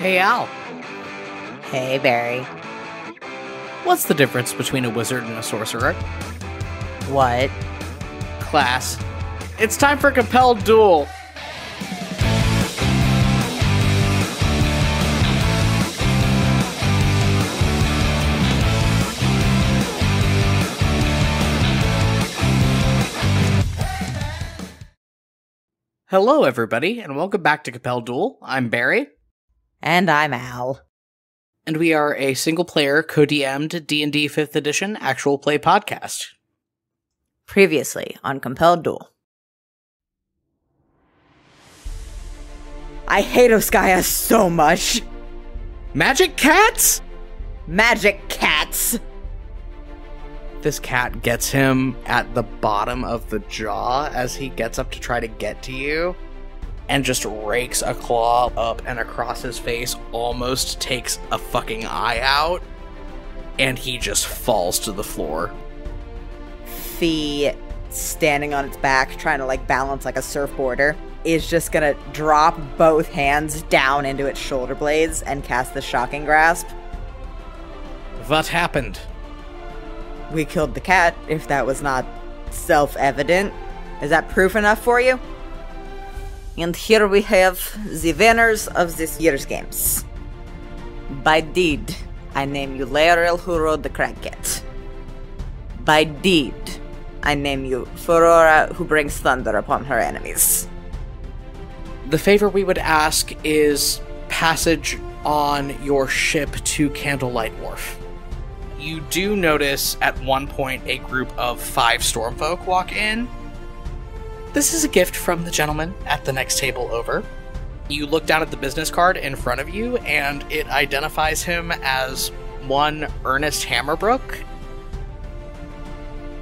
Hey, Al. Hey, Barry. What's the difference between a wizard and a sorcerer? What? Class. It's time for Compelled Dual. Hello, everybody, and welcome back to Compelled Dual. I'm Barry, And I'm Al. and we are a single-player, co-DM'd D&D 5th Edition actual play podcast. Previously on Compelled Dual. I hate Oskaya so much. Magic cats? Magic cats. This cat gets him at the bottom of the jaw as he gets up to try to get to you and just rakes a claw up and across his face, almost takes a fucking eye out, and he just falls to the floor. Phi, standing on its back, trying to like balance like a surfboarder, is just gonna drop both hands down into its shoulder blades and cast the shocking grasp. What happened? We killed the cat, if that was not self evident. Is that proof enough for you? And here we have the winners of this year's games. By deed, I name you Laurel who rode the crackcat. By deed, I name you Furora who brings thunder upon her enemies. The favor we would ask is passage on your ship to Candlelight Wharf. You do notice at one point a group of five stormfolk walk in. This is a gift from the gentleman at the next table over. You look down at the business card in front of you, and it identifies him as one Ernest Hammerbrook.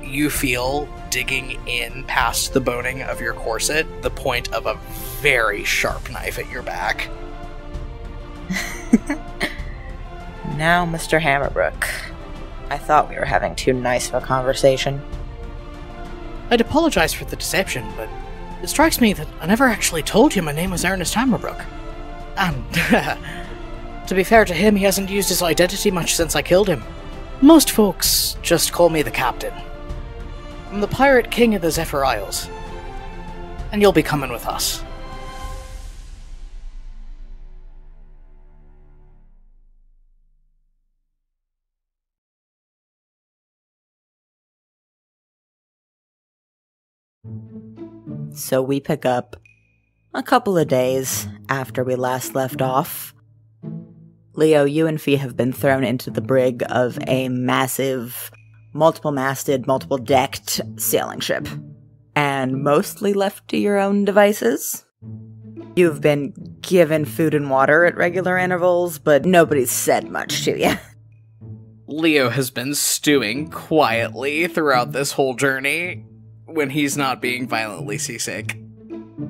You feel digging in past the boning of your corset the point of a very sharp knife at your back. Now, Mr. Hammerbrook, I thought we were having too nice of a conversation. I'd apologize for the deception, but it strikes me that I never actually told you my name was Ernest Hammerbrook. Um, and, to be fair to him, he hasn't used his identity much since I killed him. Most folks just call me the Captain. I'm the Pirate King of the Zephyr Isles. And you'll be coming with us. So we pick up a couple of days after we last left off. Leo, you and Phi have been thrown into the brig of a massive, multiple masted, multiple decked sailing ship, and mostly left to your own devices. You've been given food and water at regular intervals, but nobody's said much to you. Leo has been stewing quietly throughout this whole journey when he's not being violently seasick.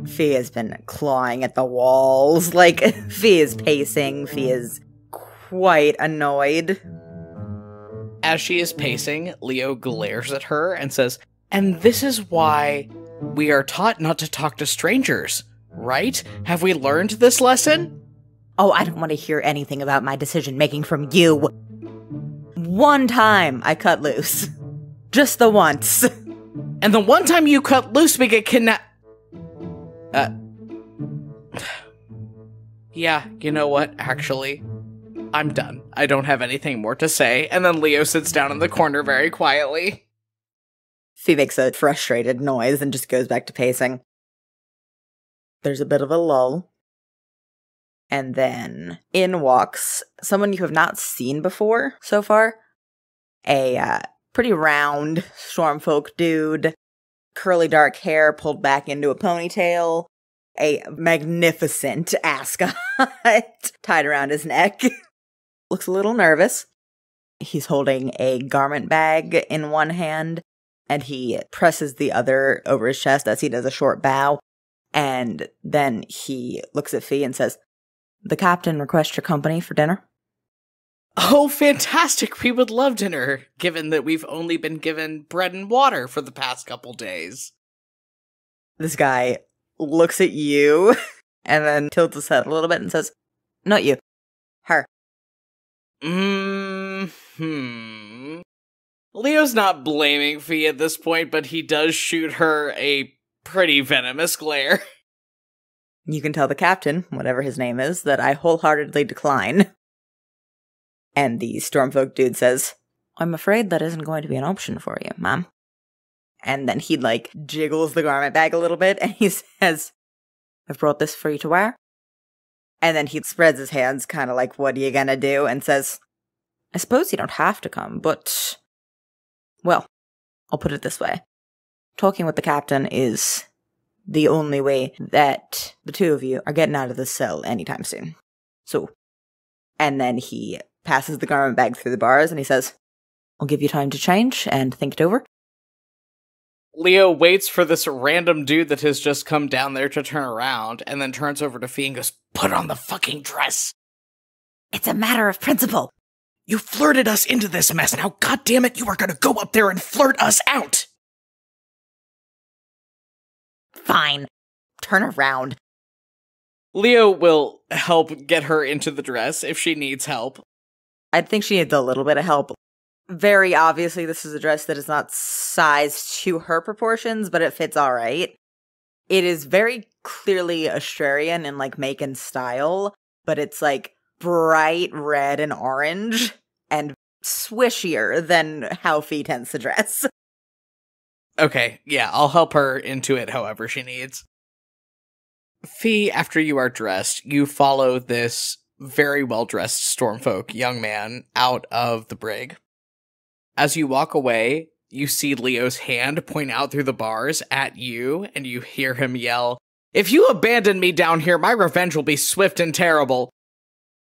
Phi has been clawing at the walls. Like, Phi is pacing. Phi is quite annoyed. As she is pacing, Leo glares at her and says, And this is why we are taught not to talk to strangers, right? Have we learned this lesson? Oh, I don't want to hear anything about my decision making from you. One time I cut loose. Just the once. And the one time you cut loose, we get kidnapped. Uh. Yeah, you know what? Actually, I'm done. I don't have anything more to say. And then Leo sits down in the corner very quietly. Phi makes a frustrated noise and just goes back to pacing. There's a bit of a lull. And then in walks someone you have not seen before so far. A uh, pretty round stormfolk dude, curly dark hair pulled back into a ponytail, a magnificent ascot tied around his neck. Looks a little nervous. He's holding a garment bag in one hand and he presses the other over his chest as he does a short bow. And then he looks at Phi and says, The captain requests your company for dinner. Oh, fantastic! We would love dinner, given that we've only been given bread and water for the past couple days. This guy looks at you and then tilts his head a little bit and says, Not you. Her. Mm hmm. Leo's not blaming Phi at this point, but he does shoot her a pretty venomous glare. You can tell the captain, whatever his name is, that I wholeheartedly decline. And the Stormfolk dude says, I'm afraid that isn't going to be an option for you, ma'am. And then he like jiggles the garment bag a little bit and he says, I've brought this for you to wear. And then he spreads his hands, kind of like, What are you gonna do? And says, I suppose you don't have to come, but. Well, I'll put it this way talking with the captain is the only way that the two of you are getting out of this cell anytime soon. So, and then he passes the garment bag through the bars and he says, I'll give you time to change and think it over. Leo waits for this random dude that has just come down there to turn around and then turns over to Phi and goes, Put on the fucking dress. It's a matter of principle. You flirted us into this mess. Now, goddammit, you are going to go up there and flirt us out. Fine. Turn around. Leo will help get her into the dress if she needs help. I think she needs a little bit of help. Very obviously, this is a dress that is not sized to her proportions, but it fits all right. It is very clearly Asturian in like and style, but it's like bright red and orange and swishier than how Phi tends to dress. Okay, yeah, I'll help her into it however she needs. Phi, after you are dressed, you follow this very well dressed stormfolk young man out of the brig. As you walk away, you see Leo's hand point out through the bars at you, and you hear him yell, If you abandon me down here, my revenge will be swift and terrible.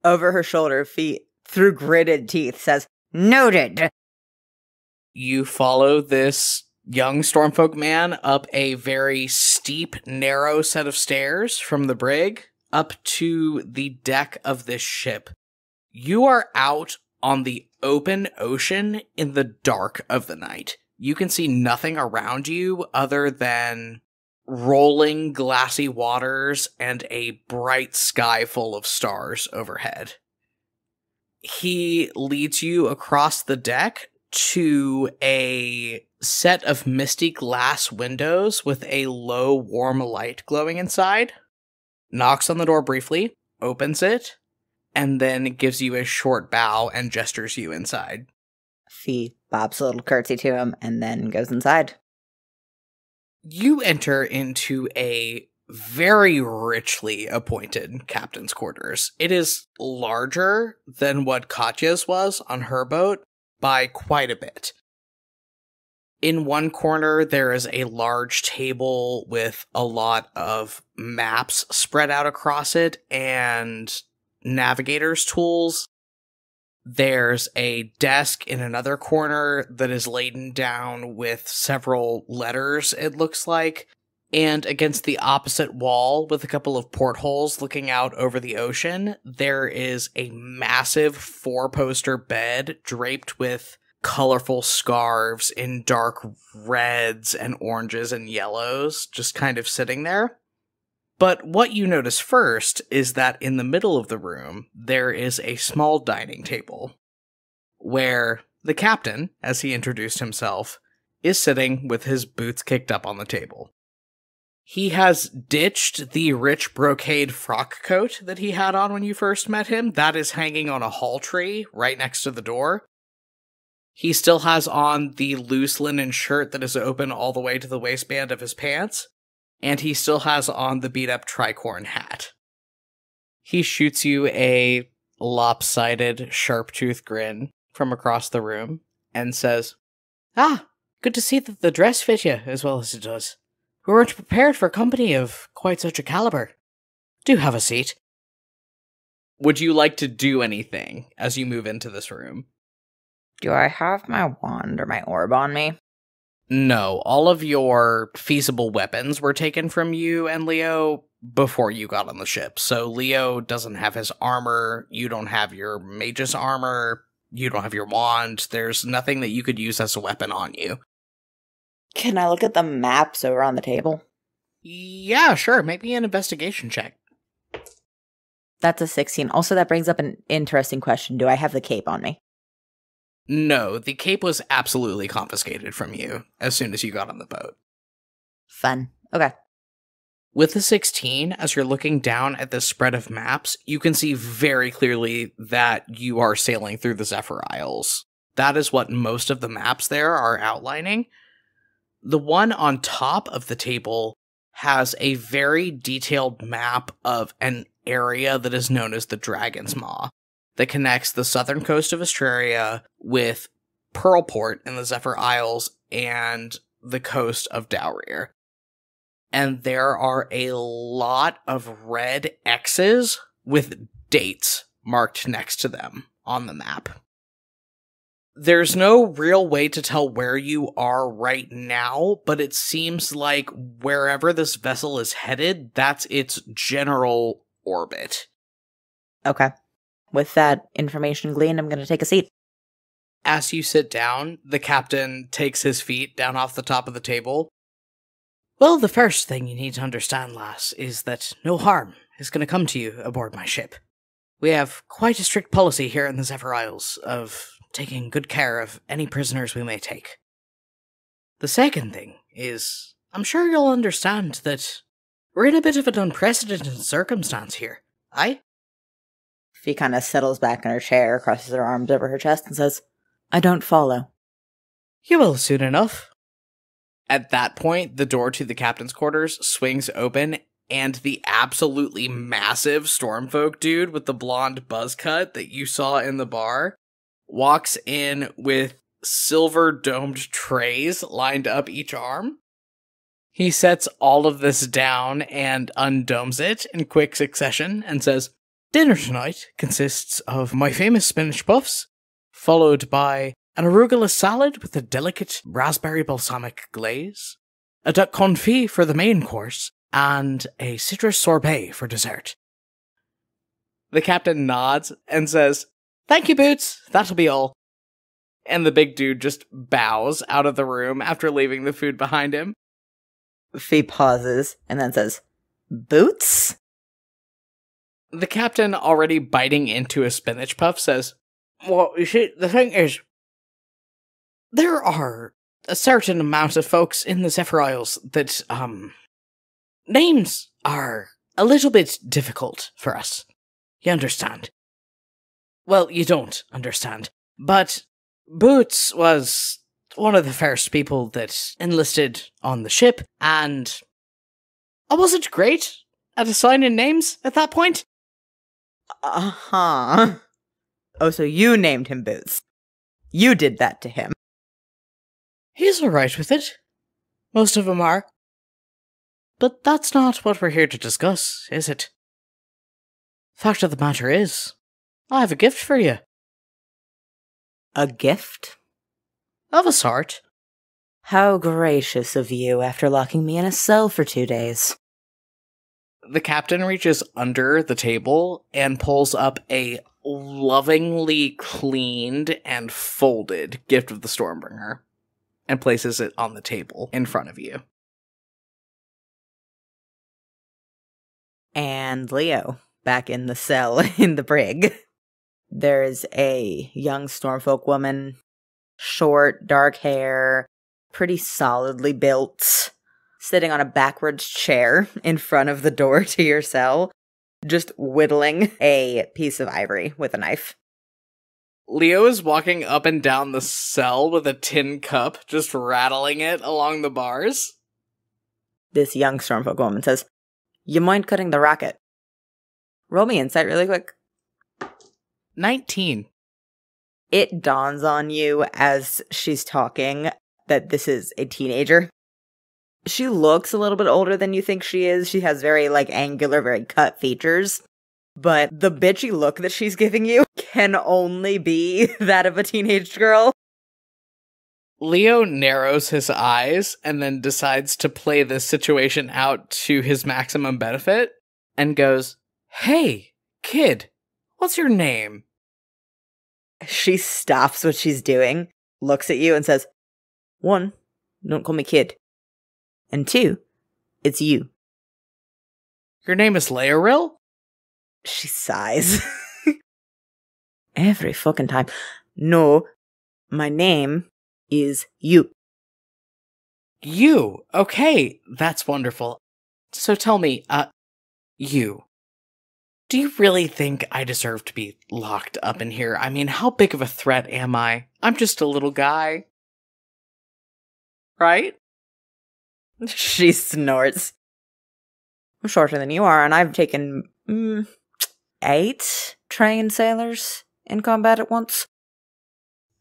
Over her shoulder, feet through gritted teeth, says, Noted. You follow this young Stormfolk man up a very steep, narrow set of stairs from the brig up to the deck of this ship. You are out on the open ocean in the dark of the night. You can see nothing around you other than rolling glassy waters and a bright sky full of stars overhead. He leads you across the deck to a set of misty glass windows with a low, warm light glowing inside, knocks on the door briefly, opens it, and then gives you a short bow and gestures you inside. Phi bobs a little curtsy to him and then goes inside. You enter into a very richly appointed captain's quarters. It is larger than what Katya's was on her boat by quite a bit. In one corner, there is a large table with a lot of maps spread out across it and navigator's tools. There's a desk in another corner that is laden down with several letters, it looks like. And against the opposite wall, with a couple of portholes looking out over the ocean, there is a massive four poster bed draped with colorful scarves in dark reds and oranges and yellows just kind of sitting there. But what you notice first is that in the middle of the room, there is a small dining table where the captain, as he introduced himself, is sitting with his boots kicked up on the table. He has ditched the rich brocade frock coat that he had on when you first met him. That is hanging on a hall tree right next to the door. He still has on the loose linen shirt that is open all the way to the waistband of his pants, and he still has on the beat up tricorn hat. He shoots you a lopsided, sharp tooth grin from across the room and says, Ah, good to see that the dress fits you as well as it does. We weren't prepared for company of quite such a caliber. Do have a seat. Would you like to do anything as you move into this room? Do I have my wand or my orb on me? No, all of your feasible weapons were taken from you and Leo before you got on the ship. So Leo doesn't have his armor, you don't have your mage's armor, you don't have your wand. There's nothing that you could use as a weapon on you. Can I look at the maps over on the table? Yeah, sure. Make me an investigation check. That's a 16. Also, that brings up an interesting question. Do I have the cape on me? No, the cape was absolutely confiscated from you as soon as you got on the boat. Fun. Okay. With the 16, as you're looking down at this spread of maps, you can see very clearly that you are sailing through the Zephyr Isles. That is what most of the maps there are outlining. The one on top of the table has a very detailed map of an area that is known as the Dragon's Maw that connects the southern coast of Asturia with Pearlport in the Zephyr Isles and the coast of Dowrir. And there are a lot of red X's with dates marked next to them on the map. There's no real way to tell where you are right now, but it seems like wherever this vessel is headed, that's its general orbit. Okay. With that information gleaned, I'm going to take a seat. As you sit down, the captain takes his feet down off the top of the table. Well, the first thing you need to understand, lass, is that no harm is going to come to you aboard my ship. We have quite a strict policy here in the Zephyr Isles of taking good care of any prisoners we may take. The second thing is, I'm sure you'll understand that we're in a bit of an unprecedented circumstance here, aye? She kind of settles back in her chair, crosses her arms over her chest, and says, I don't follow. You will soon enough. At that point, the door to the captain's quarters swings open, and the absolutely massive Stormfolk dude with the blonde buzz cut that you saw in the bar walks in with silver domed trays lined up each arm. He sets all of this down and undomes it in quick succession and says, Dinner tonight consists of my famous spinach puffs, followed by an arugula salad with a delicate raspberry balsamic glaze, a duck confit for the main course, and a citrus sorbet for dessert. The captain nods and says, Thank you, Boots. That'll be all. And the big dude just bows out of the room after leaving the food behind him. Phi pauses and then says, Boots? The captain, already biting into a spinach puff, says, Well, you see, the thing is, there are a certain amount of folks in the Zephyr Isles that, um, names are a little bit difficult for us. You understand? Well, you don't understand. But Boots was one of the first people that enlisted on the ship, and I wasn't great at assigning names at that point. Uh huh. Oh, so you named him Boots. You did that to him. He's alright with it. Most of them are. But that's not what we're here to discuss, is it? Fact of the matter is, I have a gift for you. A gift? Of a sort. How gracious of you after locking me in a cell for two days. The captain reaches under the table and pulls up a lovingly cleaned and folded gift of the Stormbringer and places it on the table in front of you. And Leo, back in the cell in the brig. There's a young Stormfolk woman, short, dark hair, pretty solidly built, sitting on a backwards chair in front of the door to your cell, just whittling a piece of ivory with a knife. Leo is walking up and down the cell with a tin cup, just rattling it along the bars. This young Stormfolk woman says, You mind cutting the racket? Roll me insight really quick. 19. It dawns on you as she's talking that this is a teenager. She looks a little bit older than you think she is. She has very like angular, very cut features. But the bitchy look that she's giving you can only be that of a teenage girl. Leo narrows his eyes and then decides to play this situation out to his maximum benefit and goes, Hey, kid, what's your name? She stops what she's doing, looks at you, and says, One, don't call me kid. And two, it's you. Your name is Laeril? She sighs. Every fucking time. No, my name is you. You. Okay, that's wonderful. So tell me, uh, you. Do you really think I deserve to be locked up in here? I mean, how big of a threat am I? I'm just a little guy. Right? She snorts. I'm shorter than you are, and I've taken mm, eight trained sailors in combat at once.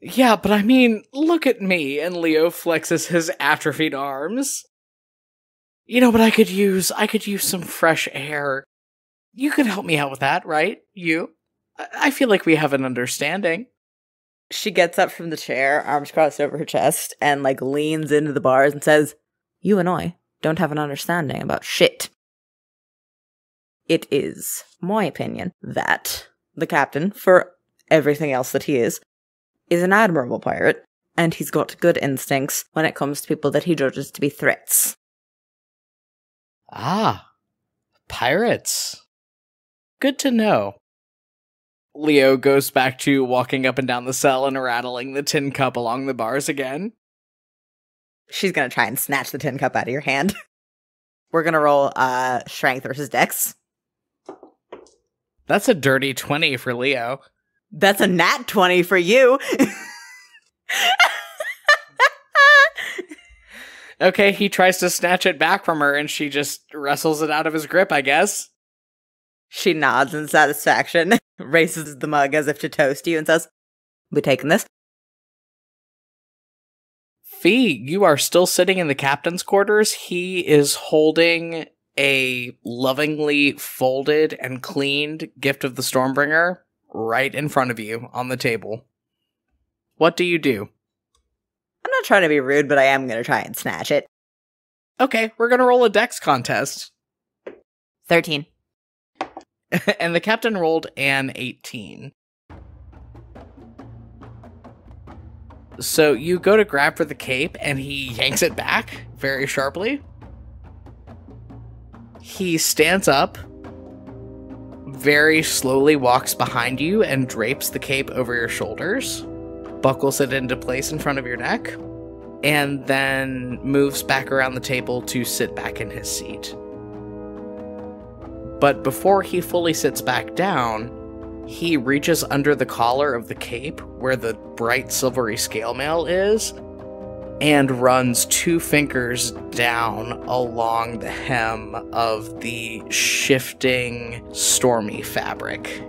Yeah, but I mean, look at me. And Leo flexes his atrophied arms. You know what I could use? I could use some fresh air. You could help me out with that, right? You? I I feel like we have an understanding. She gets up from the chair, arms crossed over her chest, and like leans into the bars and says, You and I don't have an understanding about shit. It is my opinion that the captain, for everything else that he is, is an admirable pirate, and he's got good instincts when it comes to people that he judges to be threats. Ah, pirates. Good to know. Leo goes back to walking up and down the cell and rattling the tin cup along the bars again. She's gonna try and snatch the tin cup out of your hand. We're gonna roll uh strength versus dex. That's a dirty 20 for Leo. That's a nat 20 for you. Okay, he tries to snatch it back from her and she just wrestles it out of his grip, I guess. she nods in satisfaction, raises the mug as if to toast you, and says, We taking this? Phi, you are still sitting in the captain's quarters. He is holding a lovingly folded and cleaned gift of the Stormbringer right in front of you on the table. What do you do? I'm not trying to be rude, but I am gonna try and snatch it. Okay, we're gonna roll a dex contest. 13. and the captain rolled an 18. So you go to grab for the cape and he yanks it back very sharply. He stands up, very slowly walks behind you and drapes the cape over your shoulders, buckles it into place in front of your neck, and then moves back around the table to sit back in his seat. But before he fully sits back down, he reaches under the collar of the cape where the bright silvery scale mail is and runs two fingers down along the hem of the shifting, stormy fabric.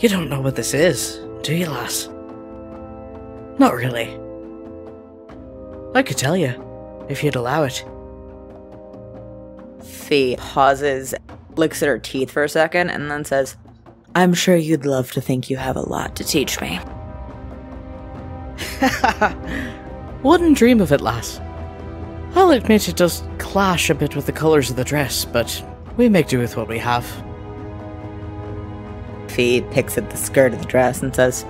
You don't know what this is, do you, lass? Not really. I could tell you, if you'd allow it. Phi pauses, looks at her teeth for a second, and then says, I'm sure you'd love to think you have a lot to teach me. Wouldn't dream of it, lass. I'll admit it does clash a bit with the colours of the dress, but we make do with what we have. Phi picks at the skirt of the dress and says,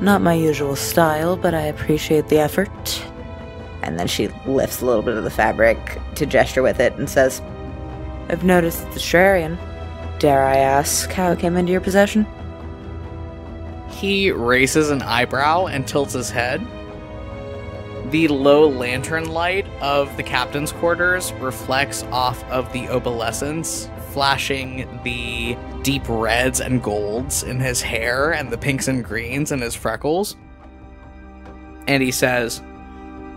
Not my usual style, but I appreciate the effort. And then she lifts a little bit of the fabric to gesture with it and says, I've noticed the Shrarian. Dare I ask how it came into your possession? He raises an eyebrow and tilts his head. The low lantern light of the captain's quarters reflects off of the opalescence, flashing the deep reds and golds in his hair and the pinks and greens in his freckles. And he says,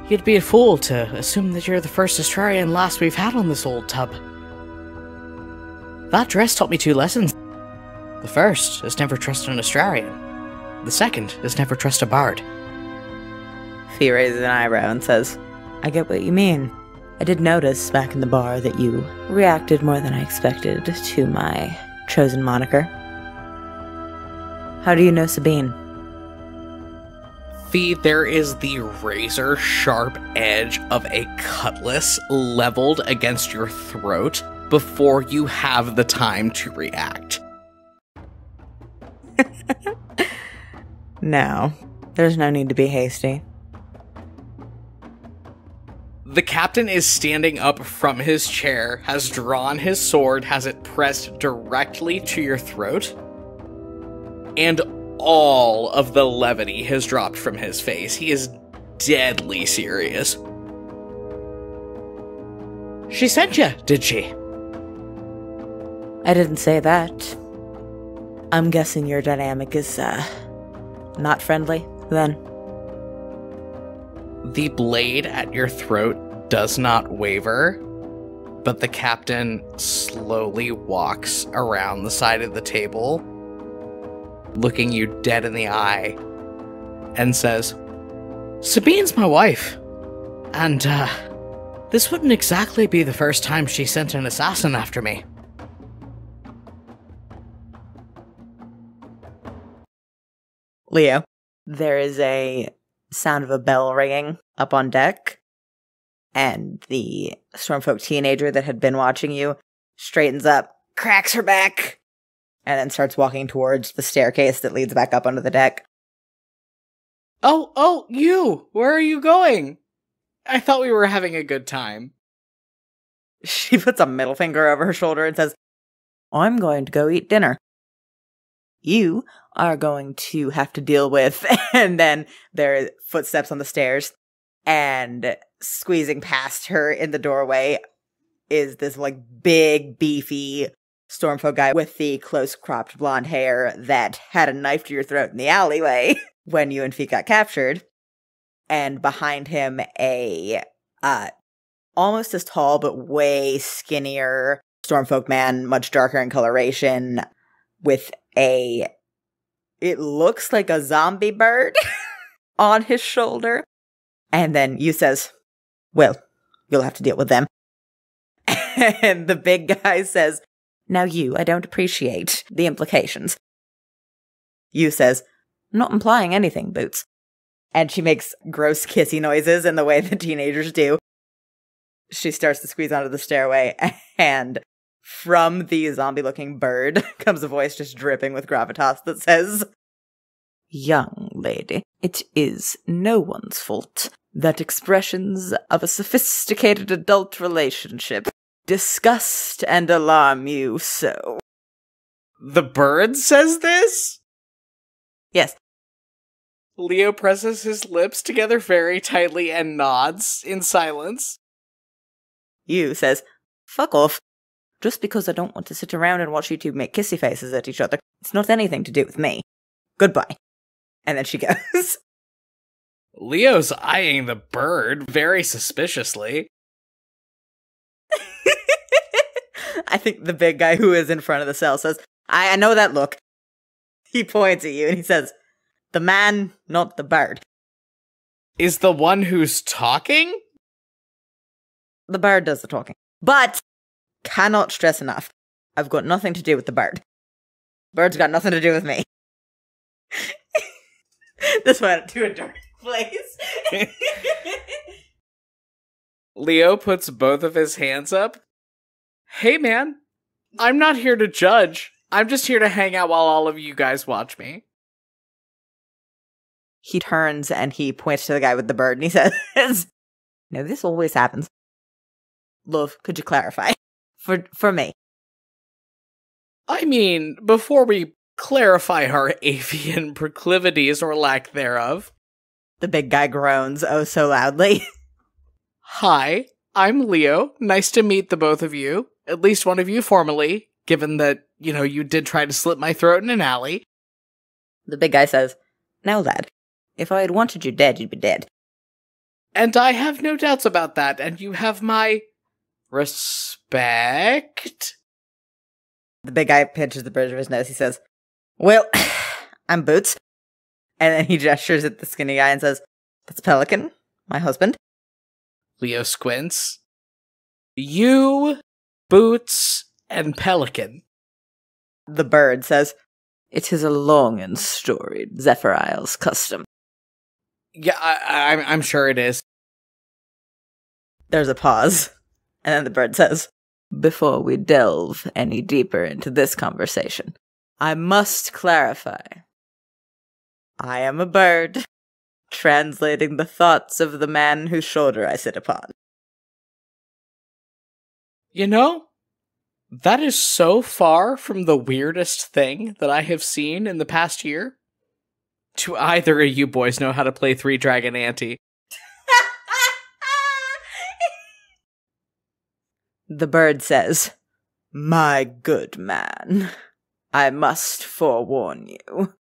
You'd be a fool to assume that you're the first Asturian lass we've had on this old tub. That dress taught me two lessons. The first is never trust an Asturian. The second is never trust a bard. Phi raises an eyebrow and says, I get what you mean. I did notice back in the bar that you reacted more than I expected to my chosen moniker. How do you know Sabine? Phi, there is the razor sharp edge of a cutlass leveled against your throat before you have the time to react. No, there's no need to be hasty. The captain is standing up from his chair, has drawn his sword, has it pressed directly to your throat, and all of the levity has dropped from his face. He is deadly serious. She sent you, did she? I didn't say that. I'm guessing your dynamic is, uh, not friendly, then. The blade at your throat does not waver, but the captain slowly walks around the side of the table, looking you dead in the eye, and says, Sabine's my wife. And, uh, this wouldn't exactly be the first time she sent an assassin after me. Leo, there is a sound of a bell ringing up on deck, and the Stormfolk teenager that had been watching you straightens up, cracks her back, and then starts walking towards the staircase that leads back up onto the deck. Oh, oh, you! Where are you going? I thought we were having a good time. She puts a middle finger over her shoulder and says, I'm going to go eat dinner. You are going to have to deal with, and then there are footsteps on the stairs, and squeezing past her in the doorway is this like big, beefy Stormfolk guy with the close cropped blonde hair that had a knife to your throat in the alleyway when you and Feet got captured. And behind him, a uh, almost as tall but way skinnier Stormfolk man, much darker in coloration, with a it looks like a zombie bird on his shoulder. And then you says, Well, you'll have to deal with them. and the big guy says, Now you, I don't appreciate the implications. You says, Not implying anything, Boots. And she makes gross kissy noises in the way that teenagers do. She starts to squeeze onto the stairway, and from the zombie looking bird comes a voice just dripping with gravitas that says, Young lady, it is no one's fault that expressions of a sophisticated adult relationship disgust and alarm you so. The bird says this? Yes. Leo presses his lips together very tightly and nods in silence. You says, fuck off. Just because I don't want to sit around and watch you two make kissy faces at each other, it's not anything to do with me. Goodbye. And then she goes. Leo's eyeing the bird very suspiciously. I think the big guy who is in front of the cell says, I, I know that look. He points at you and he says, The man, not the bird. Is the one who's talking? The bird does the talking. But cannot stress enough. I've got nothing to do with the bird. Bird's got nothing to do with me. this went to a dark place. Leo puts both of his hands up. Hey, man, I'm not here to judge. I'm just here to hang out while all of you guys watch me. He turns and he points to the guy with the bird and he says, No, this always happens. Love, could you clarify? For for me. I mean, before we clarify our avian proclivities or lack thereof. The big guy groans oh so loudly. Hi, I'm Leo. Nice to meet the both of you. At least one of you formally, given that, you know, you did try to slit my throat in an alley. The big guy says, Now, lad, if I had wanted you dead, you'd be dead. And I have no doubts about that, and you have my respect. The big guy pinches the bridge of his nose. He says, Well, I'm Boots. And then he gestures at the skinny guy and says, That's Pelican, my husband. Leo squints. You, Boots, and Pelican. The bird says, It is a long and storied Zephyr Isles custom. Yeah, I, I, I'm sure it is. There's a pause. And then the bird says, Before we delve any deeper into this conversation, I must clarify. I am a bird, translating the thoughts of the man whose shoulder I sit upon. You know, that is so far from the weirdest thing that I have seen in the past year. Do either of you boys know how to play Three Dragon Ante? The bird says, My good man, I must forewarn you.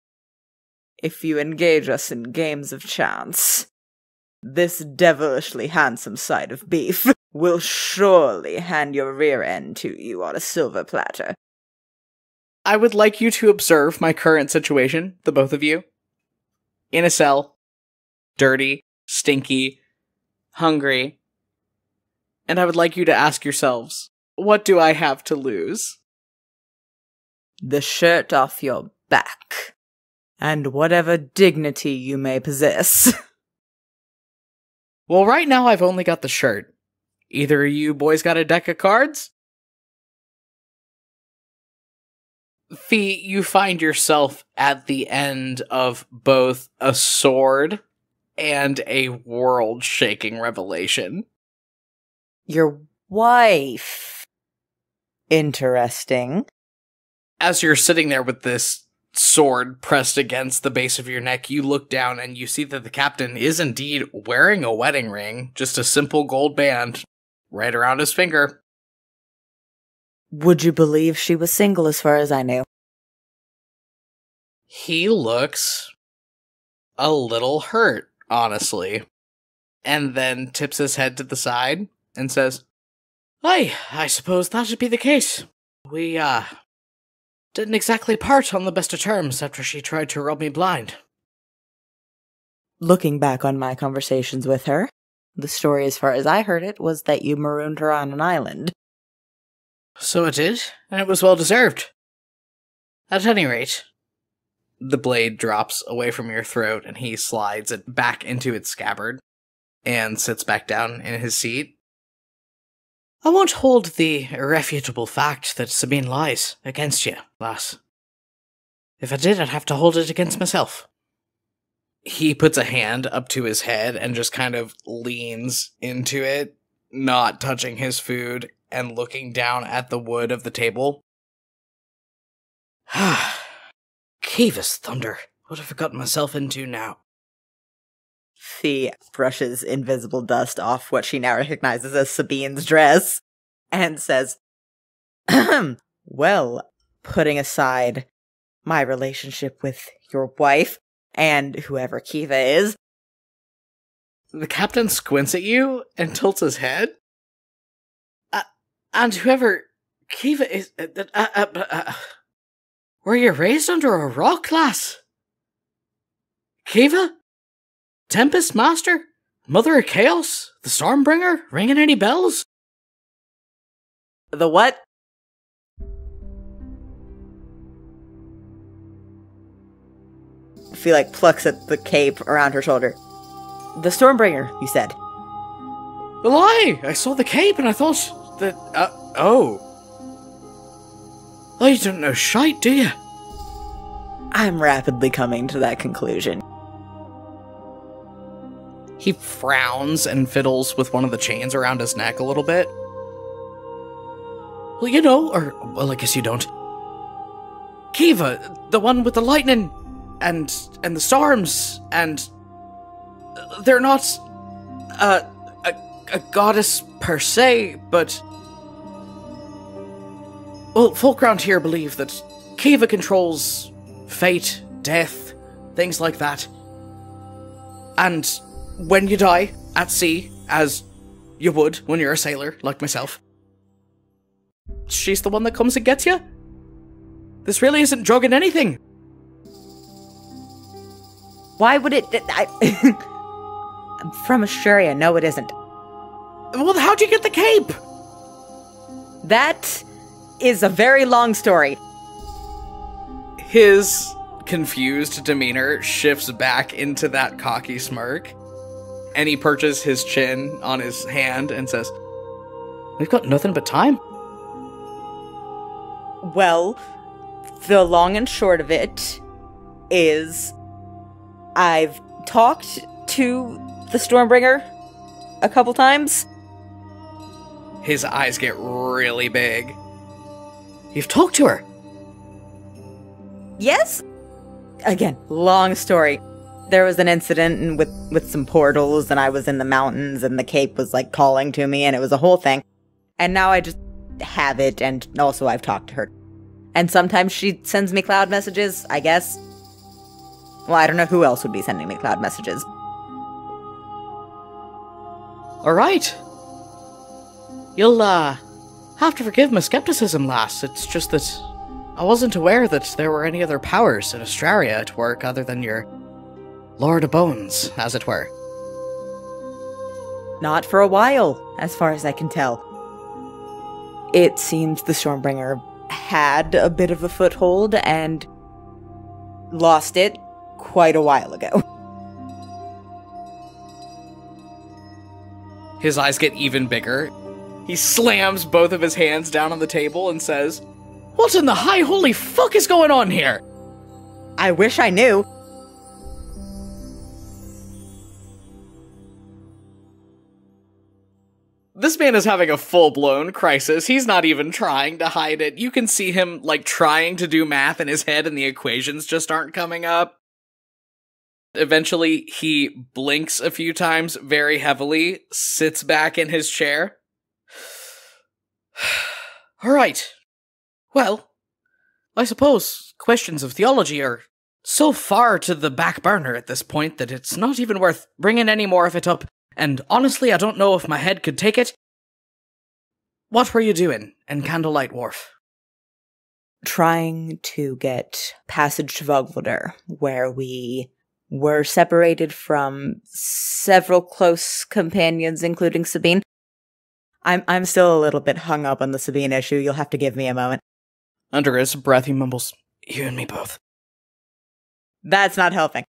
If you engage us in games of chance, this devilishly handsome side of beef will surely hand your rear end to you on a silver platter. I would like you to observe my current situation, the both of you. In a cell, dirty, stinky, hungry, and I would like you to ask yourselves, what do I have to lose? The shirt off your back, and whatever dignity you may possess. well, right now I've only got the shirt. Either you boys got a deck of cards? Phi, you find yourself at the end of both a sword and a world shaking revelation. Your wife. Interesting. As you're sitting there with this sword pressed against the base of your neck, you look down and you see that the captain is indeed wearing a wedding ring, just a simple gold band right around his finger. Would you believe she was single as far as I knew? He looks a little hurt, honestly, and then tips his head to the side and says, Aye, I suppose that should be the case. We, uh, didn't exactly part on the best of terms after she tried to rob me blind. Looking back on my conversations with her, the story, as far as I heard it, was that you marooned her on an island. So it did, and it was well deserved. At any rate, the blade drops away from your throat and he slides it back into its scabbard and sits back down in his seat I won't hold the irrefutable fact that Sabine lies against you, lass. If I did, I'd have to hold it against myself. He puts a hand up to his head and just kind of leans into it, not touching his food and looking down at the wood of the table. Ah, Kivas thunder. What have I gotten myself into now? Phi brushes invisible dust off what she now recognizes as Sabine's dress and says, Well, putting aside my relationship with your wife and whoever Kiva is. The captain squints at you and tilts his head. Uh, and whoever Kiva is. Uh, uh, uh, uh were you raised under a rock, lass? Kiva? Tempest Master? Mother of Chaos? The Stormbringer? Ringing any bells? The what? Phi like plucks at the cape around her shoulder. The Stormbringer, you said. The lie! I saw the cape and I thought that. Uh, oh. Oh, you don't know shite, do you? I'm rapidly coming to that conclusion. He frowns and fiddles with one of the chains around his neck a little bit. Well, you know, or, well, I guess you don't. Kiva, the one with the lightning and and the storms and uh, they're not a, a, a goddess per se, but well, folk around here believe that Kiva controls fate, death, things like that. And when you die at sea, as you would when you're a sailor like myself, she's the one that comes and gets you? This really isn't drugging anything. Why would it? I, I'm from Asturia. No, it isn't. Well, how'd you get the cape? That is a very long story. His confused demeanor shifts back into that cocky smirk and he perches his chin on his hand and says, We've got nothing but time. Well, the long and short of it is I've talked to the Stormbringer a couple times. His eyes get really big. You've talked to her. Yes? Again, long story. There was an incident with with some portals and I was in the mountains and the cape was like calling to me and it was a whole thing. And now I just have it and also I've talked to her. And sometimes she sends me cloud messages, I guess. Well, I don't know who else would be sending me cloud messages. All right. You'll uh have to forgive my skepticism, lass. It's just that I wasn't aware that there were any other powers in Asturia at work other than your Lord of Bones, as it were. Not for a while, as far as I can tell. It seems the Stormbringer had a bit of a foothold and lost it quite a while ago. His eyes get even bigger. He slams both of his hands down on the table and says, What in the high holy fuck is going on here? I wish I knew. This man is having a full blown crisis. He's not even trying to hide it. You can see him, like, trying to do math in his head and the equations just aren't coming up. Eventually, he blinks a few times very heavily, sits back in his chair. All right. Well, I suppose questions of theology are so far to the back burner at this point that it's not even worth bringing any more of it up, and honestly, I don't know if my head could take it. What were you doing in Candlelight Wharf? Trying to get passage to Vogelder, where we were separated from several close companions, including Sabine. I'm I'm still a little bit hung up on the Sabine issue. You'll have to give me a moment. Under his breath, he mumbles, You and me both. That's not helping.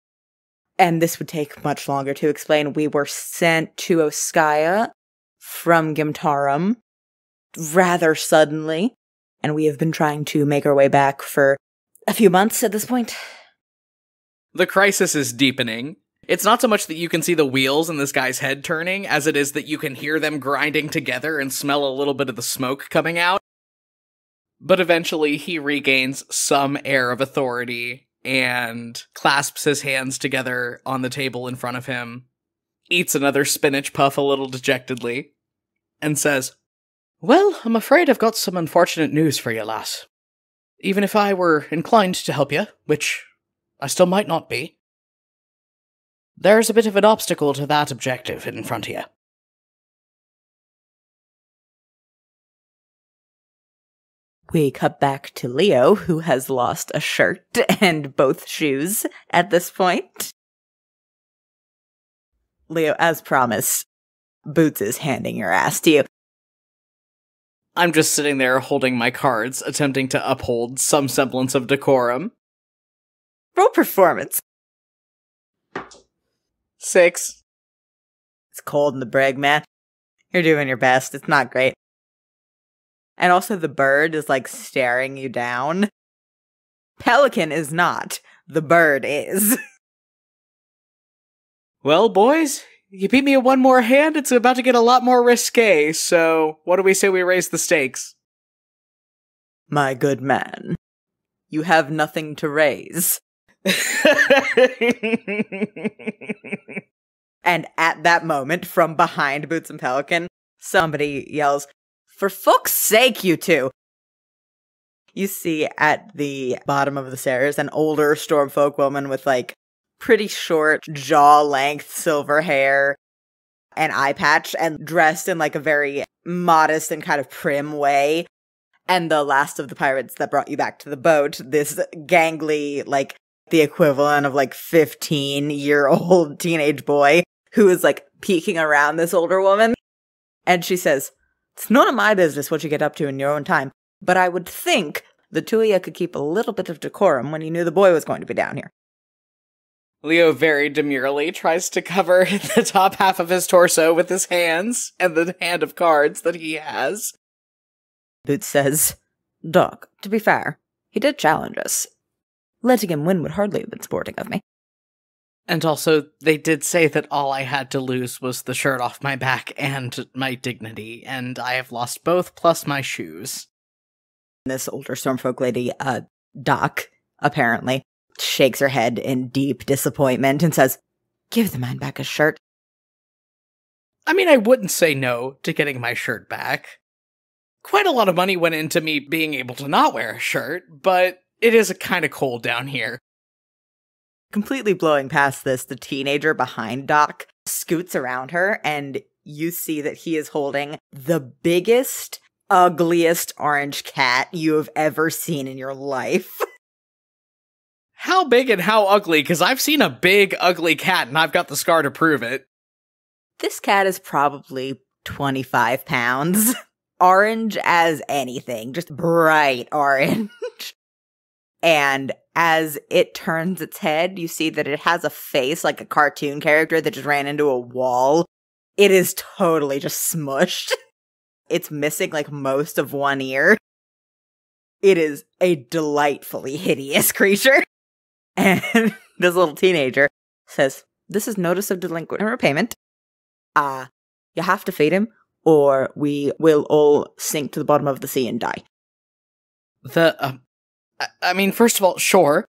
And this would take much longer to explain. We were sent to Oskaya from Gimtarum rather suddenly, and we have been trying to make our way back for a few months at this point. The crisis is deepening. It's not so much that you can see the wheels in this guy's head turning as it is that you can hear them grinding together and smell a little bit of the smoke coming out. But eventually he regains some air of authority and clasps his hands together on the table in front of him, eats another spinach puff a little dejectedly, and says, Well, I'm afraid I've got some unfortunate news for you, lass. Even if I were inclined to help you, which I still might not be, there's a bit of an obstacle to that objective in front of you. We cut back to Leo, who has lost a shirt and both shoes at this point. Leo, as promised, Boots is handing your ass to you. I'm just sitting there holding my cards, attempting to uphold some semblance of decorum. Roll performance. Six. It's cold in the brig, man. You're doing your best. It's not great. And also, the bird is like staring you down. Pelican is not. The bird is. Well, boys, you beat me at one more hand. It's about to get a lot more risque. So, what do we say we raise the stakes? My good man, you have nothing to raise. and at that moment, from behind Boots and Pelican, somebody yells, For fuck's sake, you two! You see at the bottom of the stairs an older Stormfolk woman with like pretty short, jaw length silver hair, an eye patch, and dressed in like a very modest and kind of prim way. And the last of the pirates that brought you back to the boat, this gangly, like the equivalent of like 15 year old teenage boy who is like peeking around this older woman. And she says, It's none of my business what you get up to in your own time, but I would think the two of you could keep a little bit of decorum when you knew the boy was going to be down here. Leo very demurely tries to cover the top half of his torso with his hands and the hand of cards that he has. Boots says, Doc, to be fair, he did challenge us. Letting him win would hardly have been sporting of me. And also, they did say that all I had to lose was the shirt off my back and my dignity, and I have lost both plus my shoes. This older stormfolk lady, uh, Doc, apparently, shakes her head in deep disappointment and says, Give the man back his shirt. I mean, I wouldn't say no to getting my shirt back. Quite a lot of money went into me being able to not wear a shirt, but it is a kind of cold down here. Completely blowing past this, the teenager behind Doc scoots around her, and you see that he is holding the biggest, ugliest orange cat you have ever seen in your life. How big and how ugly? Because I've seen a big, ugly cat and I've got the scar to prove it. This cat is probably 25 pounds. Orange as anything, just bright orange. and as it turns its head, you see that it has a face like a cartoon character that just ran into a wall. It is totally just smushed. It's missing like most of one ear. It is a delightfully hideous creature. And this little teenager says, This is notice of delinquent repayment. Uh, you have to feed him, or we will all sink to the bottom of the sea and die. The, um, I, I mean, first of all, sure.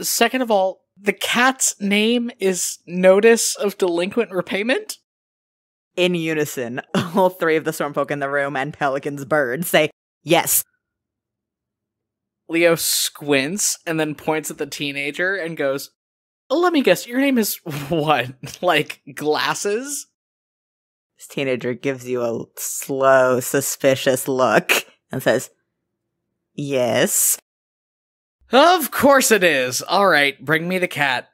Second of all, the cat's name is Notice of Delinquent Repayment? In unison, all three of the stormfolk in the room and Pelican's bird say, Yes. Leo squints and then points at the teenager and goes, Let me guess, your name is what? Like glasses? This teenager gives you a slow, suspicious look and says, Yes. Of course it is. All right, bring me the cat.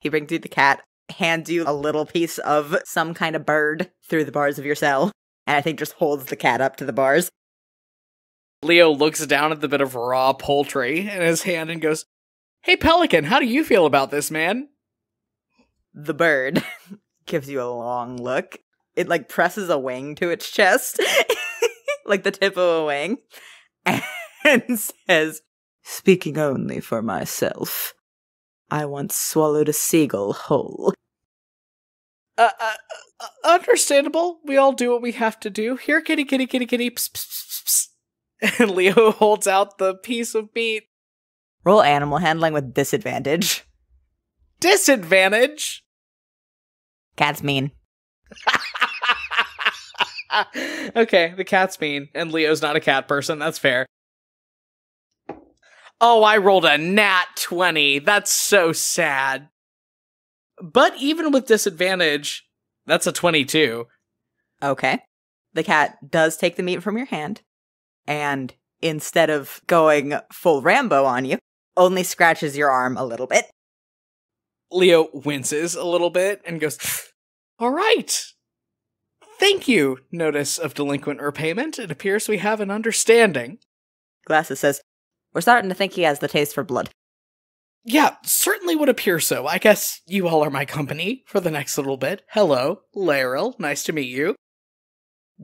He brings you the cat, hands you a little piece of some kind of bird through the bars of your cell, and I think just holds the cat up to the bars. Leo looks down at the bit of raw poultry in his hand and goes, Hey, Pelican, how do you feel about this, man? The bird gives you a long look. It like presses a wing to its chest, like the tip of a wing, and says, Speaking only for myself, I once swallowed a seagull whole. Uh, uh, uh, understandable. We all do what we have to do. Here, kitty, kitty, kitty, kitty. Psst, psst, psst. And Leo holds out the piece of meat. Roll animal handling with disadvantage. Disadvantage? Cat's mean. okay, the cat's mean, and Leo's not a cat person. That's fair. Oh, I rolled a nat 20. That's so sad. But even with disadvantage, that's a 22. Okay. The cat does take the meat from your hand, and instead of going full Rambo on you, only scratches your arm a little bit. Leo winces a little bit and goes, All right. Thank you, notice of delinquent repayment. It appears we have an understanding. Glasses says, We're starting to think he has the taste for blood. Yeah, certainly would appear so. I guess you all are my company for the next little bit. Hello, Laryl. Nice to meet you.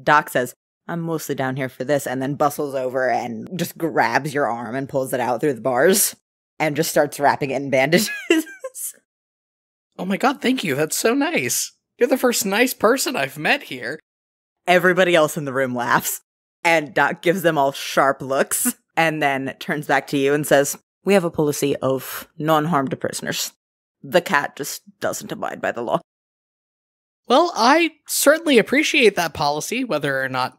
Doc says, I'm mostly down here for this, and then bustles over and just grabs your arm and pulls it out through the bars and just starts wrapping it in bandages. Oh my god, thank you. That's so nice. You're the first nice person I've met here. Everybody else in the room laughs, and Doc gives them all sharp looks and then turns back to you and says, We have a policy of non harm to prisoners. The cat just doesn't abide by the law. Well, I certainly appreciate that policy, whether or not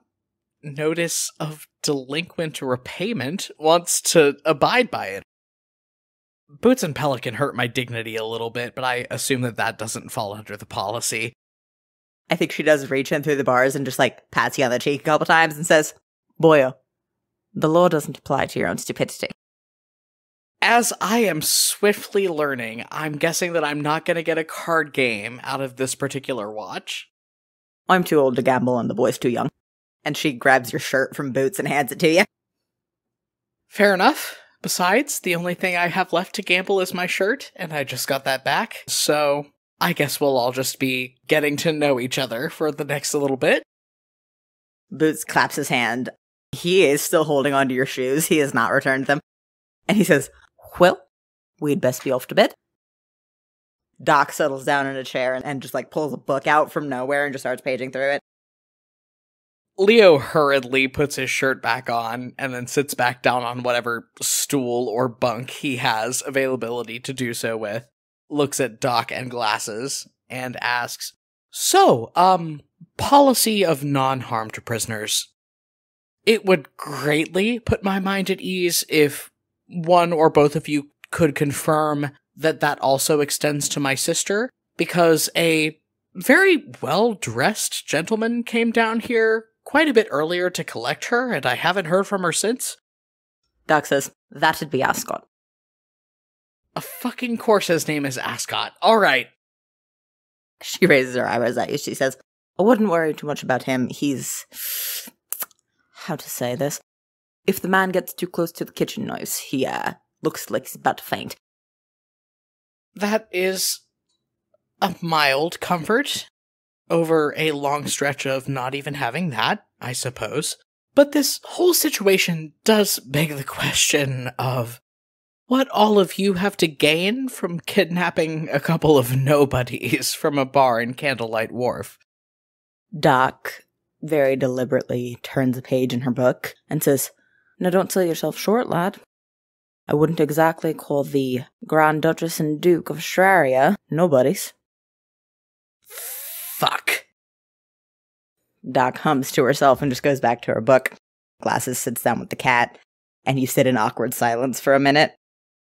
notice of delinquent repayment wants to abide by it. Boots and Pelican hurt my dignity a little bit, but I assume that that doesn't fall under the policy. I think she does reach in through the bars and just like pats you on the cheek a couple times and says, Boyo, the law doesn't apply to your own stupidity. As I am swiftly learning, I'm guessing that I'm not going to get a card game out of this particular watch. I'm too old to gamble and the boy's too young. And she grabs your shirt from Boots and hands it to you. Fair enough. Besides, the only thing I have left to gamble is my shirt, and I just got that back. So I guess we'll all just be getting to know each other for the next little bit. Boots claps his hand. He is still holding onto your shoes. He has not returned them. And he says, Well, we'd best be off to bed. Doc settles down in a chair and, and just like pulls a book out from nowhere and just starts paging through it. Leo hurriedly puts his shirt back on and then sits back down on whatever stool or bunk he has availability to do so with, looks at Doc and glasses, and asks, So, um, policy of non harm to prisoners. It would greatly put my mind at ease if one or both of you could confirm that that also extends to my sister, because a very well dressed gentleman came down here quite a bit earlier to collect her, and I haven't heard from her since. Doc says, That'd be Ascot. A fucking course his name is Ascot. Alright. She raises her eyebrows at you. She says, I wouldn't worry too much about him. He's. How to say this? If the man gets too close to the kitchen knives, he, uh, looks like he's about to faint. That is a mild comfort over a long stretch of not even having that, I suppose. But this whole situation does beg the question of what all of you have to gain from kidnapping a couple of nobodies from a bar in Candlelight Wharf. Doc very deliberately turns a page in her book and says, Now don't sell yourself short, lad. I wouldn't exactly call the Grand Duchess and Duke of Asturia nobodies. Fuck. Doc hums to herself and just goes back to her book. Glasses sits down with the cat, and you sit in awkward silence for a minute.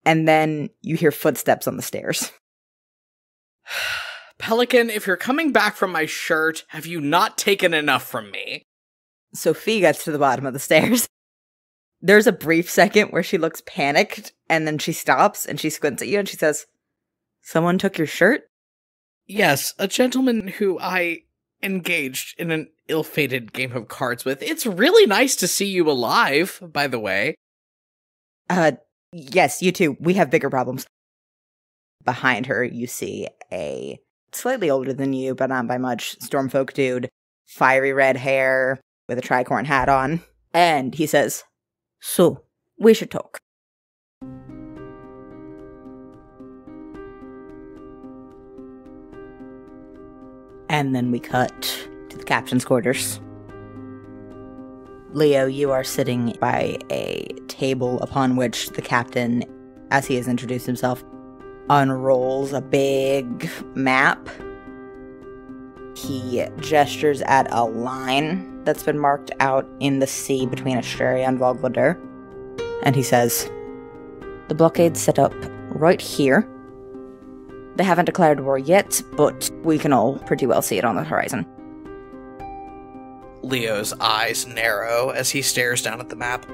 And then you hear footsteps on the stairs. Pelican, if you're coming back from my shirt, have you not taken enough from me? Sophie gets to the bottom of the stairs. There's a brief second where she looks panicked, and then she stops and she squints at you and she says, Someone took your shirt? Yes, a gentleman who I engaged in an ill fated game of cards with. It's really nice to see you alive, by the way. Uh, yes, you too. We have bigger problems. Behind her, you see a slightly older than you, but not by much, Stormfolk dude, fiery red hair with a tricorn hat on. And he says, So, we should talk. And then we cut to the captain's quarters. Leo, you are sitting by a table upon which the captain, as he has introduced himself, unrolls a big map. He gestures at a line that's been marked out in the sea between Asturia and Volgladur. And he says, The blockade set up right here. They haven't declared war yet, but we can all pretty well see it on the horizon. Leo's eyes narrow as he stares down at the map.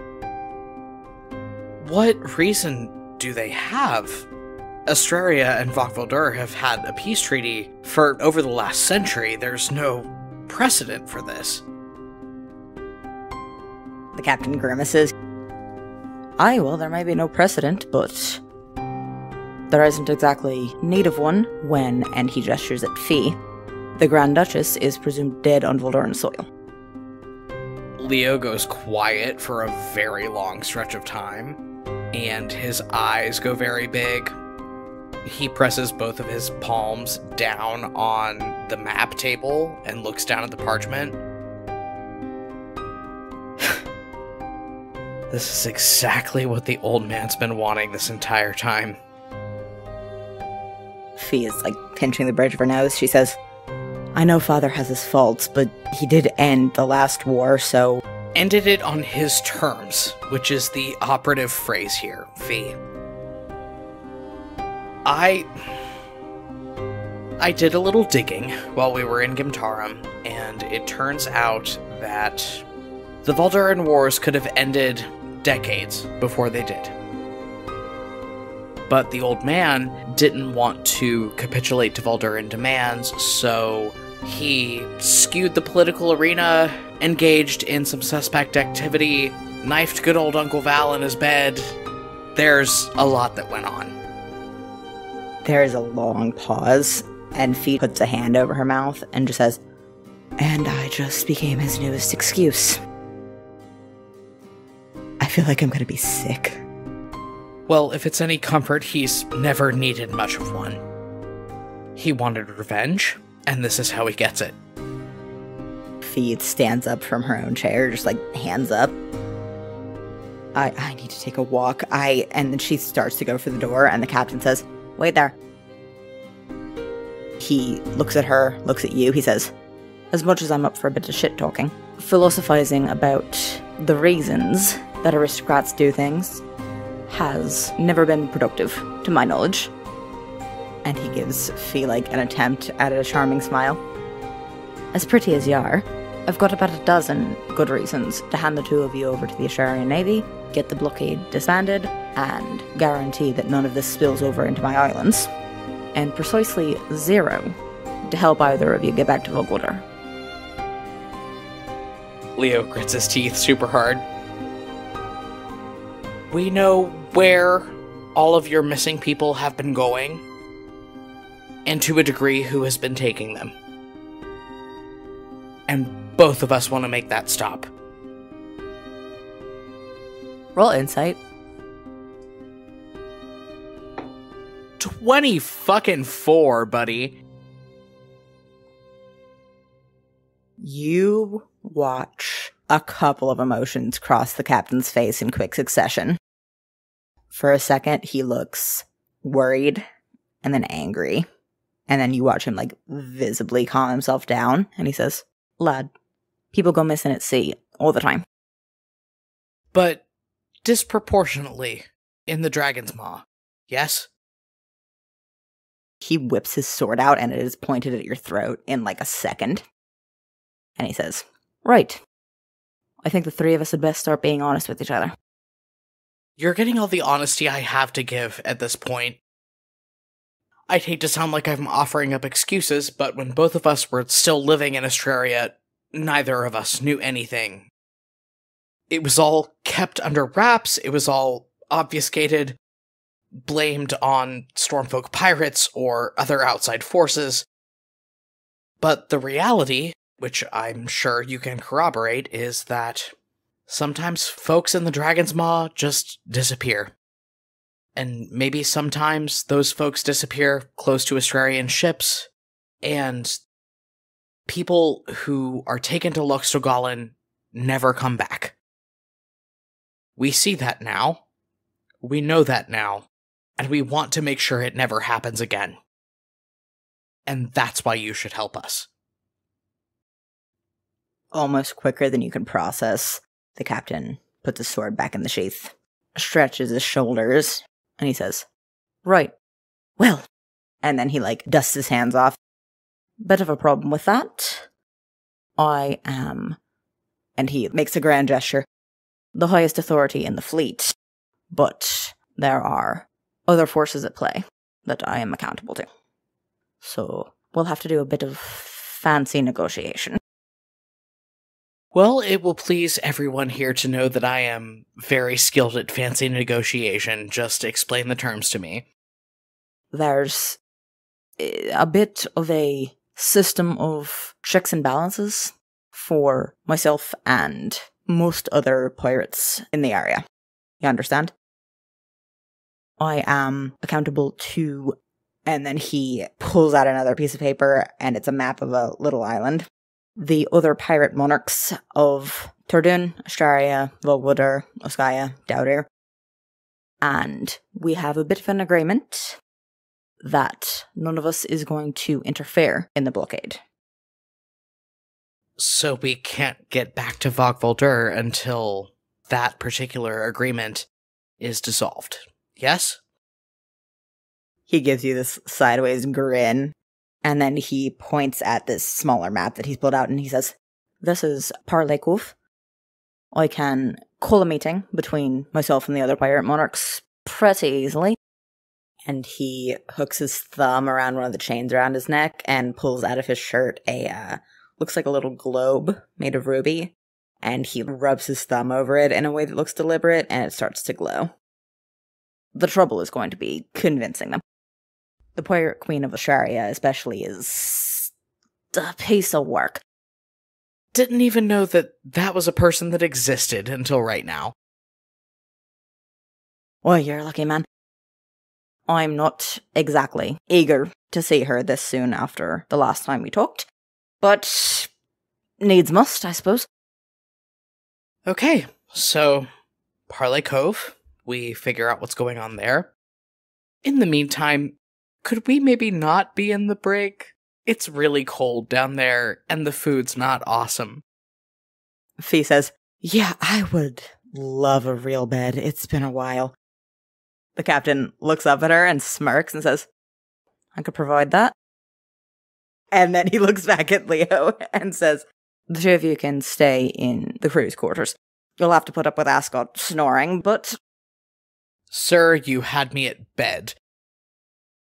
What reason do they have? Asturia and Vokvaldur have had a peace treaty for over the last century. There's no precedent for this. The captain grimaces. Aye, well, there may be no precedent, but there isn't exactly of one when, and he gestures at Phi, the Grand Duchess is presumed dead on Voldoran soil. Leo goes quiet for a very long stretch of time, and his eyes go very big. He presses both of his palms down on the map table and looks down at the parchment. this is exactly what the old man's been wanting this entire time. Phi is like pinching the bridge of her nose. She says, I know father has his faults, but he did end the last war, so. Ended it on his terms, which is the operative phrase here, Phi. I. I did a little digging while we were in Gimtarum, and it turns out that the Volduran Wars could have ended decades before they did. But the old man didn't want to capitulate to Volduran demands, so he skewed the political arena, engaged in some suspect activity, knifed good old Uncle Val in his bed. There's a lot that went on. There is a long pause, and Phi puts a hand over her mouth and just says, And I just became his newest excuse. I feel like I'm gonna be sick. Well, if it's any comfort, he's never needed much of one. He wanted revenge, and this is how he gets it. Phi stands up from her own chair, just like hands up. I, I need to take a walk. I and then she starts to go for the door, and the captain says, "Wait there." He looks at her, looks at you. He says, "As much as I'm up for a bit of shit talking, philosophizing about the reasons that aristocrats do things has never been productive, to my knowledge." And he gives Phi like an attempt at a charming smile. As pretty as you are, I've got about a dozen good reasons to hand the two of you over to the Asturian Navy, get the blockade disbanded, and guarantee that none of this spills over into my islands. And precisely zero to help either of you get back to Vogwater. Leo grits his teeth super hard. We know where all of your missing people have been going, and to a degree, who has been taking them. And both of us want to make that stop. Roll insight. 20 fucking 4, buddy. You watch a couple of emotions cross the captain's face in quick succession. For a second, he looks worried and then angry. And then you watch him like visibly calm himself down and he says, Lad, people go missing at sea all the time. But disproportionately in the Dragon's Maw. Yes? He whips his sword out and it is pointed at your throat in like a second. And he says, Right. I think the three of us had best start being honest with each other. You're getting all the honesty I have to give at this point. I'd hate to sound like I'm offering up excuses, but when both of us were still living in Asturia, neither of us knew anything. It was all kept under wraps, it was all obfuscated, blamed on Stormfolk pirates or other outside forces. But the reality, which I'm sure you can corroborate, is that sometimes folks in the Dragon's Maw just disappear. And maybe sometimes those folks disappear close to Asturian ships, and people who are taken to Loxtogalin never come back. We see that now. We know that now. And we want to make sure it never happens again. And that's why you should help us. Almost quicker than you can process, the captain puts his sword back in the sheath, stretches his shoulders, and he says, Right. Well. And then he, like, dusts his hands off. Bit of a problem with that. I am. And he makes a grand gesture. The highest authority in the fleet. But there are other forces at play that I am accountable to. So we'll have to do a bit of fancy negotiation. Well, it will please everyone here to know that I am very skilled at fancy negotiation. Just explain the terms to me. There's eh, a bit of a system of checks and balances for myself and most other pirates in the area. You understand? I am accountable to. And then he pulls out another piece of paper, and it's a map of a little island the other pirate monarchs of Turdun, Asturia, Vogwater, Oskaya, Daudir. And we have a bit of an agreement that none of us is going to interfere in the blockade. So we can't get back to Vogvolder until that particular agreement is dissolved. Yes? He gives you this sideways grin and then he points at this smaller map that he's pulled out and he says, This is Parley Cove. I can call a meeting between myself and the other pirate monarchs pretty easily. And he hooks his thumb around one of the chains around his neck and pulls out of his shirt a, uh, looks like a little globe made of ruby. And he rubs his thumb over it in a way that looks deliberate and it starts to glow. The trouble is going to be convincing them the pirate queen of Asharia, especially, is a piece of work. Didn't even know that that was a person that existed until right now. Well, you're a lucky man. I'm not exactly eager to see her this soon after the last time we talked, but needs must, I suppose. Okay, so Parley Cove, we figure out what's going on there. In the meantime, could we maybe not be in the brig? It's really cold down there, and the food's not awesome. Phi says, Yeah, I would love a real bed. It's been a while. The captain looks up at her and smirks and says, I could provide that. And then he looks back at Leo and says, The two of you can stay in the crew's quarters. You'll have to put up with Ascot snoring, but. Sir, you had me at bed.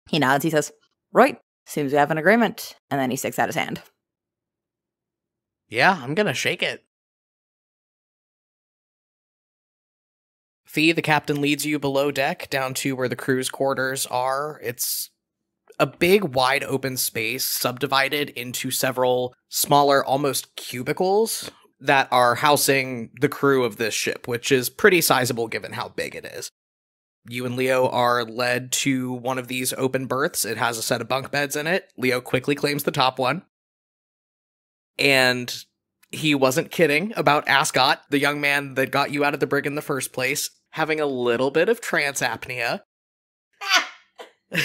He nods. He says, Right, seems we have an agreement. And then he sticks out his hand. Yeah, I'm gonna shake it. Phi, the captain leads you below deck down to where the crew's quarters are. It's a big, wide open space subdivided into several smaller, almost cubicles that are housing the crew of this ship, which is pretty sizable given how big it is. You and Leo are led to one of these open berths. It has a set of bunk beds in it. Leo quickly claims the top one. And he wasn't kidding about Ascot, the young man that got you out of the brig in the first place, having a little bit of trance apnea.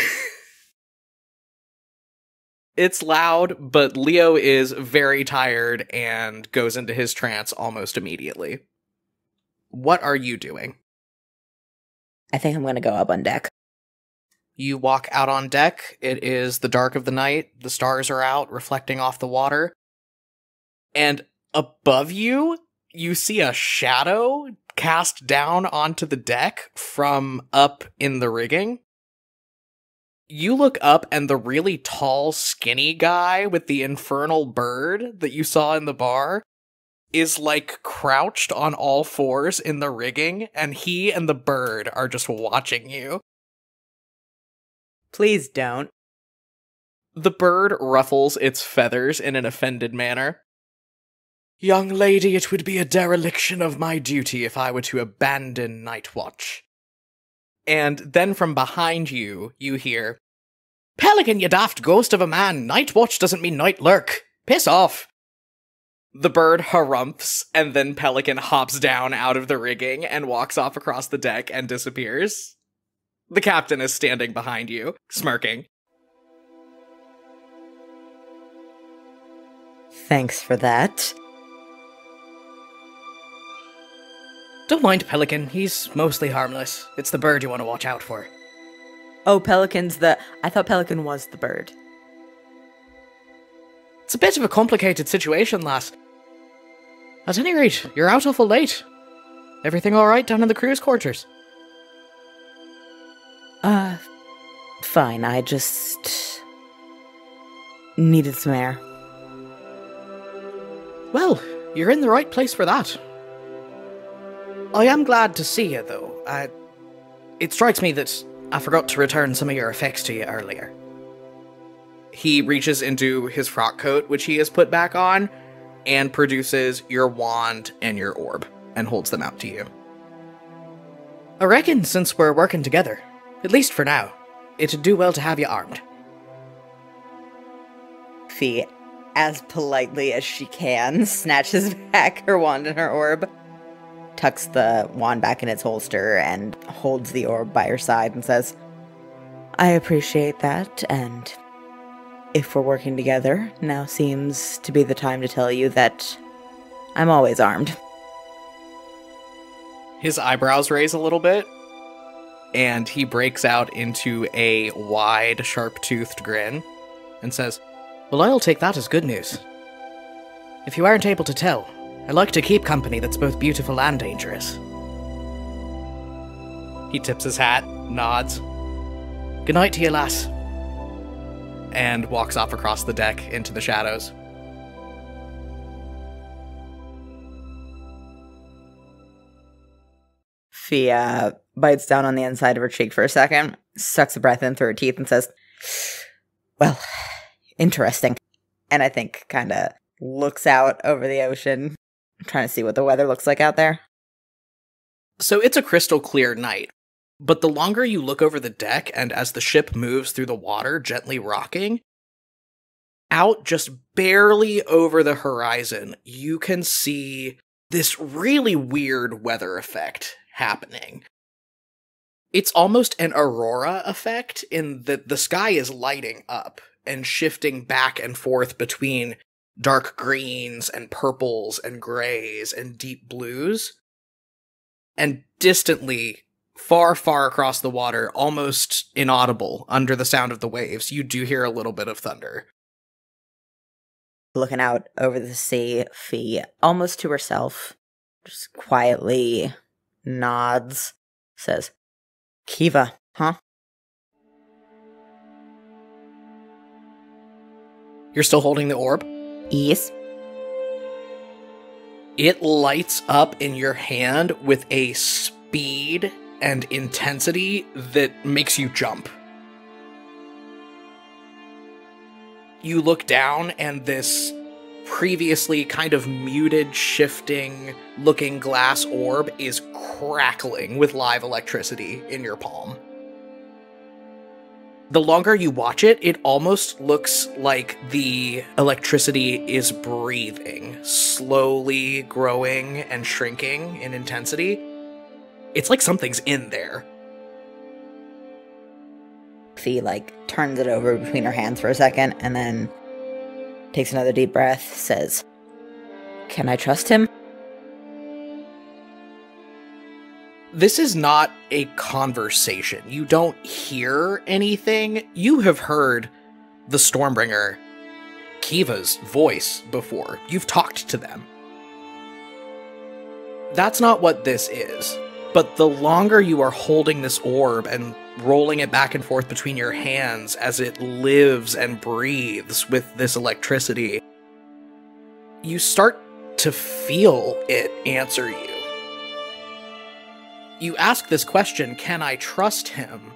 it's loud, but Leo is very tired and goes into his trance almost immediately. What are you doing? I think I'm going to go up on deck. You walk out on deck. It is the dark of the night. The stars are out, reflecting off the water. And above you, you see a shadow cast down onto the deck from up in the rigging. You look up, and the really tall, skinny guy with the infernal bird that you saw in the bar is like crouched on all fours in the rigging, and he and the bird are just watching you. Please don't. The bird ruffles its feathers in an offended manner. Young lady, it would be a dereliction of my duty if I were to abandon Night Watch. And then from behind you, you hear, Pelican, you daft ghost of a man, Night Watch doesn't mean night lurk. Piss off. The bird harumphs, and then Pelican hops down out of the rigging and walks off across the deck and disappears. The captain is standing behind you, smirking. Thanks for that. Don't mind Pelican, he's mostly harmless. It's the bird you want to watch out for. Oh, Pelican's the. I thought Pelican was the bird. It's a bit of a complicated situation, lass. At any rate, you're out awful late. Everything alright down in the crew's quarters? Uh, fine. I just. needed some air. Well, you're in the right place for that. I am glad to see you, though. I, it strikes me that I forgot to return some of your effects to you earlier. He reaches into his frock coat, which he has put back on, and produces your wand and your orb, and holds them out to you. I reckon since we're working together, at least for now, it'd do well to have you armed. Phi, as politely as she can, snatches back her wand and her orb tucks the wand back in its holster and holds the orb by her side and says, I appreciate that, and if we're working together, now seems to be the time to tell you that I'm always armed. His eyebrows raise a little bit, and he breaks out into a wide, sharp toothed grin and says, Well, I'll take that as good news. If you aren't able to tell, I like to keep company that's both beautiful and dangerous. He tips his hat, nods. Good night to you, lass. And walks off across the deck into the shadows. Phi bites down on the inside of her cheek for a second, sucks a breath in through her teeth, and says, Well, interesting. And I think kind of looks out over the ocean trying to see what the weather looks like out there. So it's a crystal clear night. But the longer you look over the deck and as the ship moves through the water, gently rocking, out just barely over the horizon, you can see this really weird weather effect happening. It's almost an aurora effect in that the sky is lighting up and shifting back and forth between dark greens and purples and grays and deep blues. And distantly, far, far across the water, almost inaudible under the sound of the waves, you do hear a little bit of thunder looking out over the sea, Phi, almost to herself, just quietly nods, says, Kiva, huh? You're still holding the orb? Yes. It lights up in your hand with a speed and intensity that makes you jump. you look down and this previously kind of muted, shifting looking glass orb is crackling with live electricity in your palm. The longer you watch it, it almost looks like the electricity is breathing, slowly growing and shrinking in intensity. It's like something's in there. She like turns it over between her hands for a second and then takes another deep breath, says, Can I trust him? This is not a conversation. You don't hear anything. You have heard the Stormbringer, Kiva's voice before. You've talked to them. That's not what this is. But the longer you are holding this orb and rolling it back and forth between your hands as it lives and breathes with this electricity, you start to feel it answer you. You ask this question Can I trust him?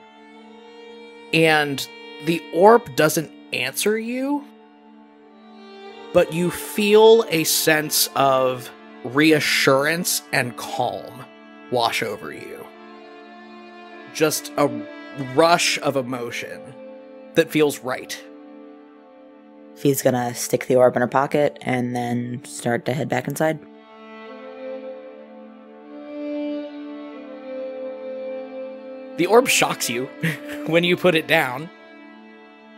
And the orb doesn't answer you, but you feel a sense of reassurance and calm wash over you. Just a rush of emotion that feels right. Phi's gonna stick the orb in her pocket and then start to head back inside. The orb shocks you when you put it down.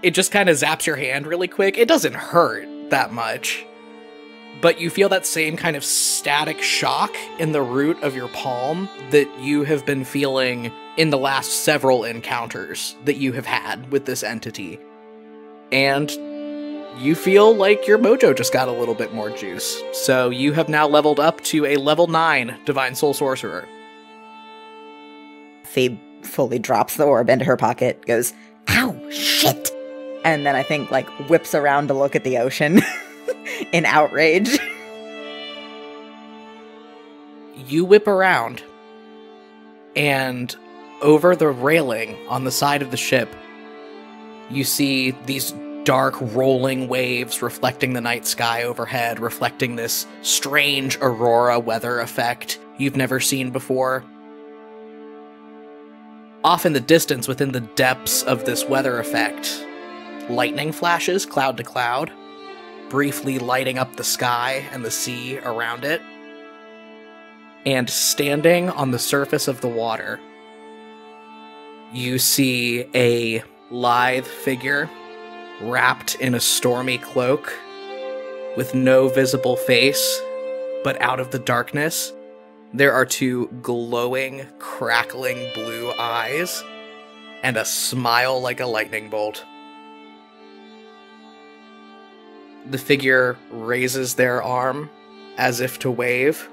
It just kind of zaps your hand really quick. It doesn't hurt that much but you feel that same kind of static shock in the root of your palm that you have been feeling in the last several encounters that you have had with this entity. And you feel like your mojo just got a little bit more juice. So you have now leveled up to a level 9 Divine Soul Sorcerer. Phoebe fully drops the orb into her pocket, goes, Ow, shit! And then I think, like, whips around to look at the ocean. in outrage. You whip around, and over the railing on the side of the ship, you see these dark rolling waves reflecting the night sky overhead, reflecting this strange aurora weather effect you've never seen before. Off in the distance, within the depths of this weather effect, lightning flashes cloud to cloud briefly lighting up the sky and the sea around it. And standing on the surface of the water, you see a lithe figure wrapped in a stormy cloak with no visible face, but out of the darkness, there are two glowing, crackling blue eyes and a smile like a lightning bolt. The figure raises their arm as if to wave.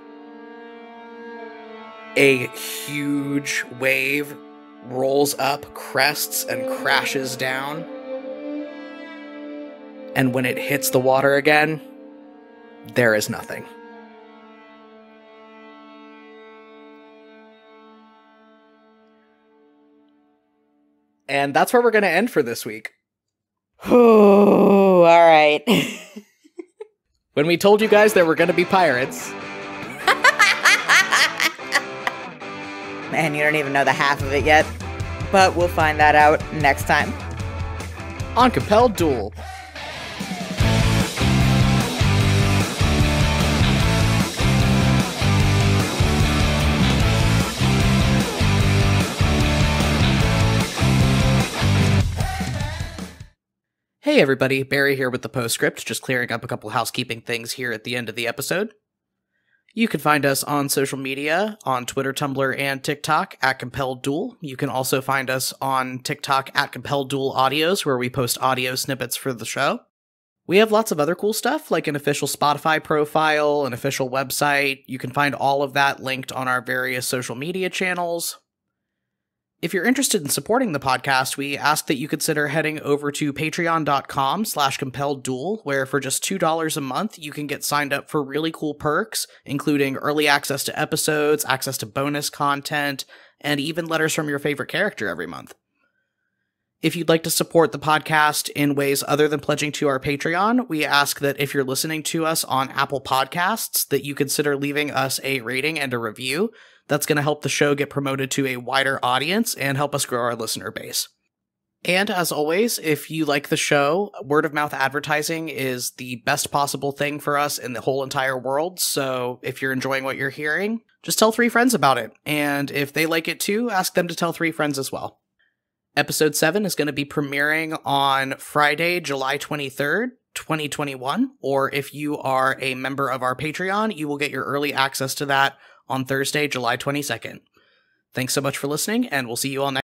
A huge wave rolls up, crests, and crashes down. And when it hits the water again, there is nothing. And that's where we're going to end for this week. Oh, all right. when we told you guys there were going to be pirates. Man, you don't even know the half of it yet. But we'll find that out next time. On Compelled Dual. Hey everybody, Barry here with the postscript, just clearing up a couple housekeeping things here at the end of the episode. You can find us on social media on Twitter, Tumblr, and TikTok at Compelled Dual. You can also find us on TikTok at Compelled Dual Audios, where we post audio snippets for the show. We have lots of other cool stuff, like an official Spotify profile, an official website. You can find all of that linked on our various social media channels. If you're interested in supporting the podcast, we ask that you consider heading over to patreon.com slash compelled dual, where for just $2 a month, you can get signed up for really cool perks, including early access to episodes, access to bonus content, and even letters from your favorite character every month. If you'd like to support the podcast in ways other than pledging to our Patreon, we ask that if you're listening to us on Apple Podcasts, that you consider leaving us a rating and a review. That's going to help the show get promoted to a wider audience and help us grow our listener base. And as always, if you like the show, word of mouth advertising is the best possible thing for us in the whole entire world. So if you're enjoying what you're hearing, just tell three friends about it. And if they like it too, ask them to tell three friends as well. Episode 7 is going to be premiering on Friday, July 23rd, 2021. Or if you are a member of our Patreon, you will get your early access to that on Thursday, July 22nd. Thanks so much for listening, and we'll see you all next